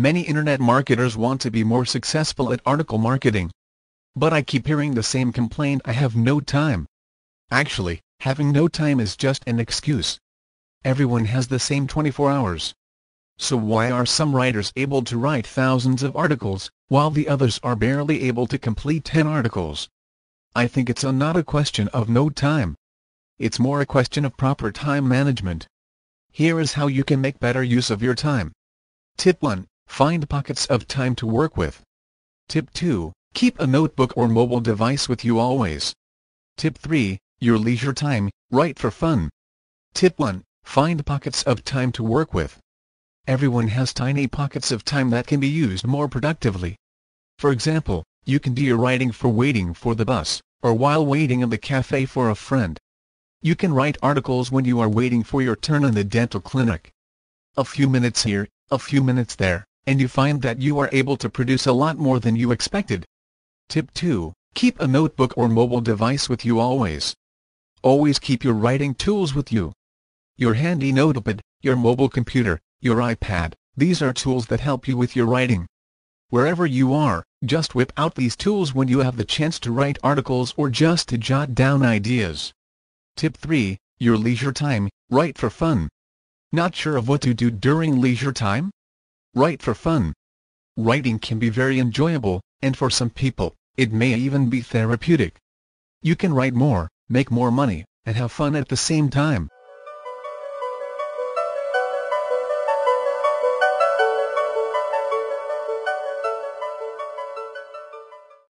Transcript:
Many internet marketers want to be more successful at article marketing. But I keep hearing the same complaint I have no time. Actually, having no time is just an excuse. Everyone has the same 24 hours. So why are some writers able to write thousands of articles, while the others are barely able to complete 10 articles? I think it's a not a question of no time. It's more a question of proper time management. Here is how you can make better use of your time. Tip 1. Find pockets of time to work with. Tip 2. Keep a notebook or mobile device with you always. Tip 3. Your leisure time, write for fun. Tip 1. Find pockets of time to work with. Everyone has tiny pockets of time that can be used more productively. For example, you can do your writing for waiting for the bus, or while waiting in the cafe for a friend. You can write articles when you are waiting for your turn in the dental clinic. A few minutes here, a few minutes there, and you find that you are able to produce a lot more than you expected. Tip 2. Keep a notebook or mobile device with you always. Always keep your writing tools with you. Your handy notepad, your mobile computer, your iPad, these are tools that help you with your writing. Wherever you are, just whip out these tools when you have the chance to write articles or just to jot down ideas. Tip 3. Your leisure time, write for fun. Not sure of what to do during leisure time? Write for fun. Writing can be very enjoyable, and for some people, it may even be therapeutic. You can write more, make more money, and have fun at the same time.